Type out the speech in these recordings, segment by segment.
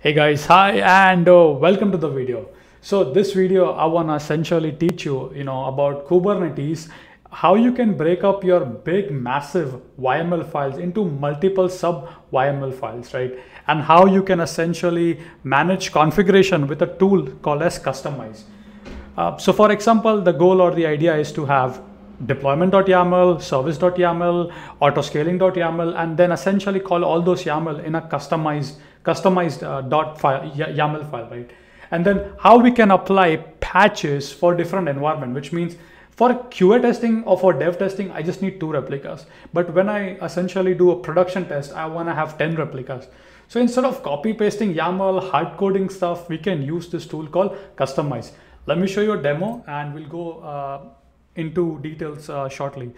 Hey guys, hi and uh, welcome to the video. So this video, I want to essentially teach you, you know, about Kubernetes, how you can break up your big, massive YML files into multiple sub YML files, right? And how you can essentially manage configuration with a tool called as Kustomize. Uh, so for example, the goal or the idea is to have deployment.yaml, service.yaml, autoscaling.yaml, and then essentially call all those YAML in a customized customized uh, dot file YAML file, right? And then how we can apply patches for different environment, which means for QA testing or for dev testing, I just need two replicas. But when I essentially do a production test, I want to have 10 replicas. So instead of copy pasting YAML, hard coding stuff, we can use this tool called Kustomize. Let me show you a demo and we'll go uh, into details uh, shortly.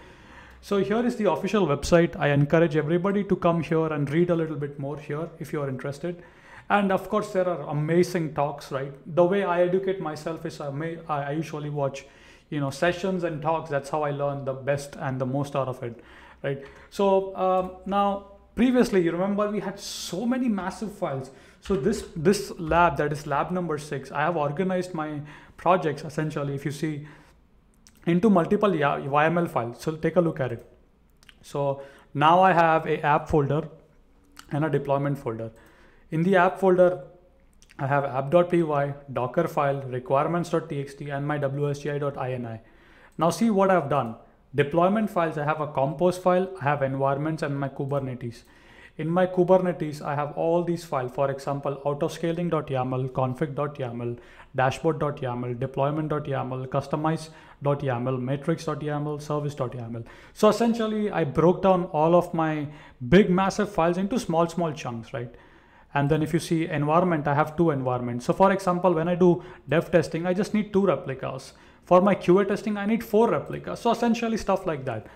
So here is the official website. I encourage everybody to come here and read a little bit more here if you are interested. And of course, there are amazing talks, right? The way I educate myself is I may, I usually watch, you know, sessions and talks. That's how I learn the best and the most out of it, right? So um, now, previously, you remember we had so many massive files. So this this lab, that is lab number six, I have organized my projects essentially. If you see into multiple YML files. So take a look at it. So now I have a app folder and a deployment folder. In the app folder, I have app.py, docker file, requirements.txt, and my wsgi.ini. Now see what I've done. Deployment files, I have a compose file, I have environments and my Kubernetes. In my Kubernetes, I have all these files, for example, autoscaling.yaml, config.yaml, dashboard.yaml, deployment.yaml, Kustomize.yaml, metrics.yaml, service.yaml. So essentially, I broke down all of my big, massive files into small, small chunks, right? And then if you see environment, I have two environments. So for example, when I do dev testing, I just need two replicas. For my QA testing, I need four replicas. So essentially stuff like that.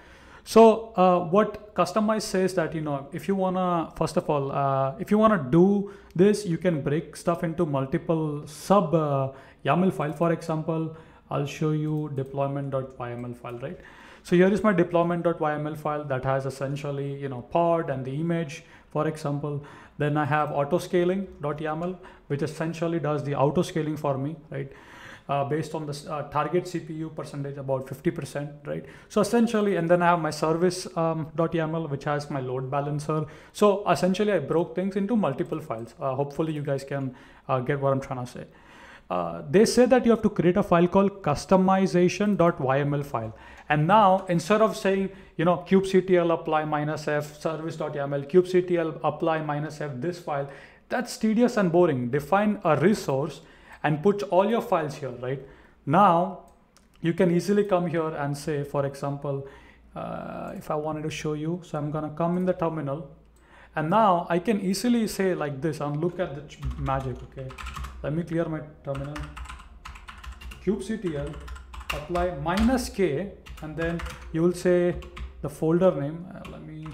So uh, what customize says that, you know, if you wanna, first of all, uh, if you wanna do this, you can break stuff into multiple sub uh, YAML file. For example, I'll show you deployment.yml file, right? So here is my deployment.yml file that has essentially, you know, pod and the image, for example. Then I have autoscaling.yaml, which essentially does the autoscaling for me, right? uh, based on the uh, target CPU percentage about 50%, right? So essentially, and then I have my service um, which has my load balancer. So essentially I broke things into multiple files. Uh, hopefully you guys can uh, get what I'm trying to say. Uh, they say that you have to create a file called kustomization.yml file. And now instead of saying, you know, kubectl apply minus f service.yaml, kubectl apply minus f this file, that's tedious and boring. Define a resource and put all your files here, right? Now you can easily come here and say, for example, uh, if I wanted to show you, so I'm gonna come in the terminal and now I can easily say like this and look at the magic, okay? Let me clear my terminal. kubectl apply minus k and then you will say the folder name. Uh, let me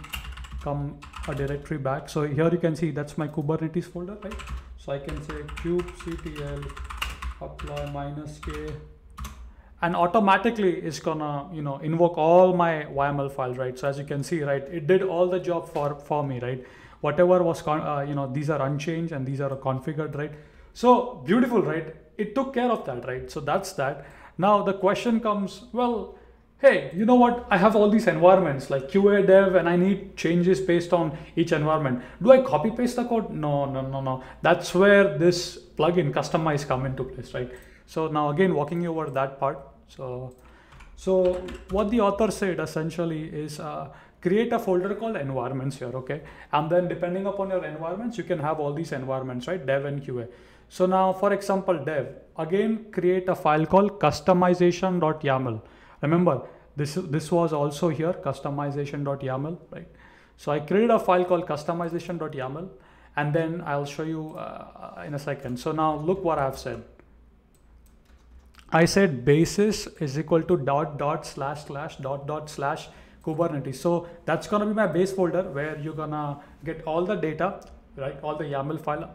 come a directory back. So here you can see that's my Kubernetes folder, right? So I can say kubectl apply minus k and automatically it's gonna you know invoke all my YAML files, right? So as you can see, right, it did all the job for for me, right? Whatever was uh, you know these are unchanged and these are configured, right? So beautiful, right? It took care of that, right? So that's that. Now the question comes, well, hey, you know what? I have all these environments like QA dev and I need changes based on each environment. Do I copy paste the code? No, no, no, no. That's where this plugin Kustomize come into place, right? So now again, walking you over that part. So, so what the author said essentially is uh, create a folder called environments here, okay? And then depending upon your environments, you can have all these environments, right? Dev and QA. So now, for example, dev, again, create a file called kustomization.yaml. Remember, this, this was also here, kustomization.yaml, right? So I created a file called kustomization.yaml, and then I'll show you uh, in a second. So now look what I've said. I said bases is equal to dot dot slash slash dot dot slash Kubernetes. So that's gonna be my base folder where you're gonna get all the data, right? All the YAML file,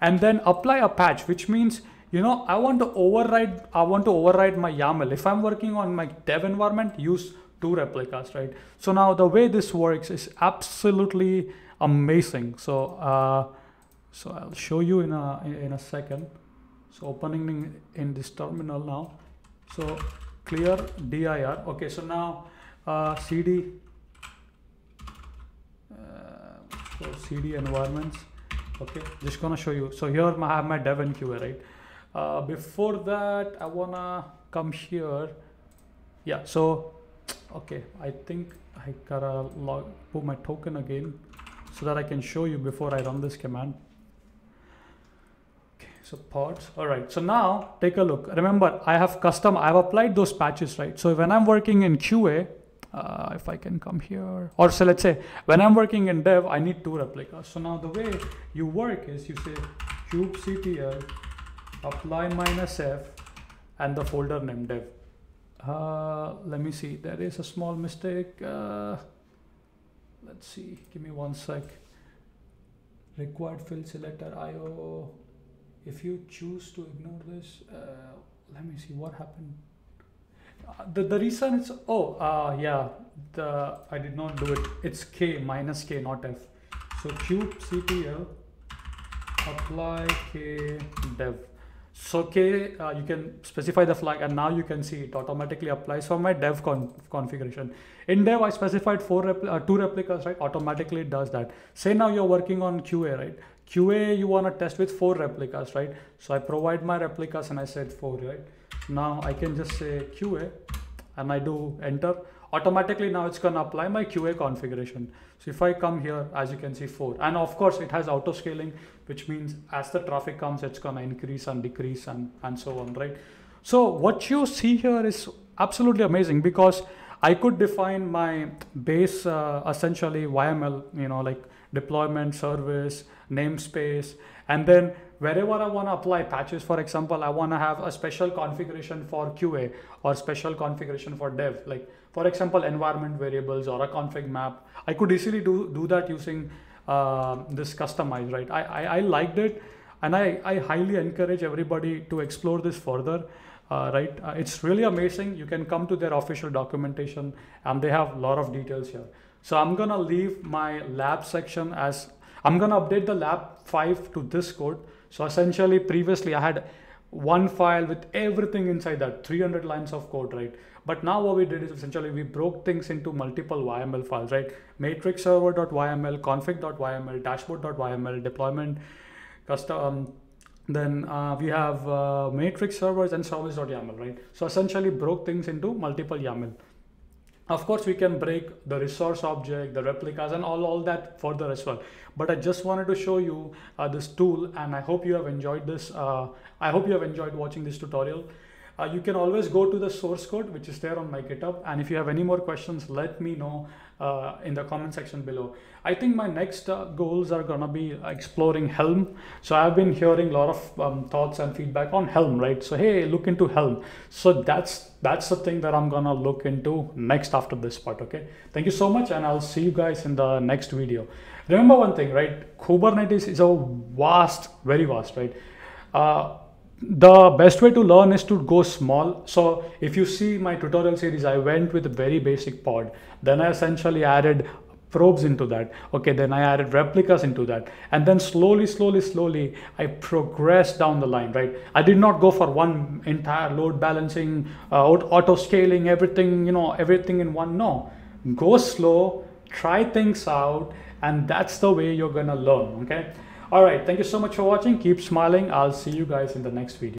and then apply a patch, which means you know, I want to override, I want to override my YAML. If I'm working on my dev environment, use two replicas, right? So now the way this works is absolutely amazing. So uh, so I'll show you in a in a second so opening in, in this terminal now so clear dir okay so now uh, cd so cd environments. Okay just gonna show you. So here I have my dev and qa right? Uh, before that i wanna come here. Yeah so okay i think i gotta log put my token again so that i can show you before i run this command. Okay so pods all right so now take a look. Remember i have custom i've applied those patches right? So when i'm working in qa uh, if I can come here. Or so let's say when I'm working in dev I need two replicas. So now the way you work is you say kubectl apply minus f and the folder name dev. Uh, let me see. There is a small mistake. Uh, let's see. Give me one sec. Required field selector IO if you choose to ignore this uh, let me see what happened the, the reason it's oh uh yeah the I did not do it. It's k minus k not f. So kubectl apply k dev. So k uh, you can specify the flag and now you can see it automatically applies for my dev con configuration. In dev I specified four repli uh, two replicas right? Automatically it does that. Say now you're working on QA right QA you want to test with four replicas right so I provide my replicas and I said four right now I can just say QA and I do enter automatically now it's going to apply my QA configuration. So if I come here, as you can see four, and of course it has auto scaling, which means as the traffic comes, it's going to increase and decrease and, and so on, right? So what you see here is absolutely amazing because I could define my base uh, essentially YML, you know, like deployment service, namespace, and then wherever I want to apply patches, for example, I want to have a special configuration for QA or special configuration for dev, like for example, environment variables or a config map. I could easily do, do that using uh, this Kustomize, right? I, I, I liked it and I, I highly encourage everybody to explore this further. Uh, right uh, it's really amazing you can come to their official documentation and they have a lot of details here so i'm gonna leave my lab section as i'm gonna update the lab 5 to this code so essentially previously I had one file with everything inside that 300 lines of code, right? But now what we did is essentially we broke things into multiple YML files, right? Matrix server.yml, config.yml, dashboard.yml, deployment, custom, um, then uh, we have uh, matrix servers and service.yml, right? So essentially broke things into multiple YAML. Of course, we can break the resource object, the replicas and all, all that further as well. But I just wanted to show you uh, this tool and I hope you have enjoyed this. Uh, I hope you have enjoyed watching this tutorial. Uh, you can always go to the source code which is there on my github and if you have any more questions let me know uh, in the comment section below. I think my next uh, goals are gonna be exploring helm. So i've been hearing a lot of um, thoughts and feedback on helm right? So hey look into helm. So that's that's the thing that i'm gonna look into next after this part okay? Thank you so much and i'll see you guys in the next video. Remember one thing right? Kubernetes is a vast very vast right? Uh, the best way to learn is to go small. So if you see my tutorial series, I went with a very basic pod. Then I essentially added probes into that. Okay, then I added replicas into that. And then slowly, slowly, slowly, I progressed down the line, right? I did not go for one entire load balancing, uh, auto scaling, everything, you know, everything in one. No, go slow, try things out, and that's the way you're gonna learn, okay? All right. Thank you so much for watching. Keep smiling. I'll see you guys in the next video.